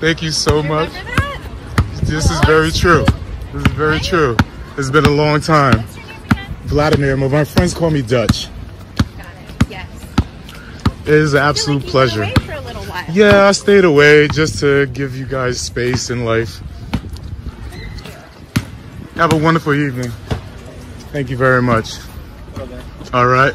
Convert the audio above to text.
Thank you so much. This is very true. This is very true. It's been a long time. What's your name again? Vladimir, my- friends call me Dutch. Got it. Yes. It is an absolute like you've been pleasure. Away for a little while. Yeah, I stayed away just to give you guys space in life. Have a wonderful evening. Thank you very much. All right.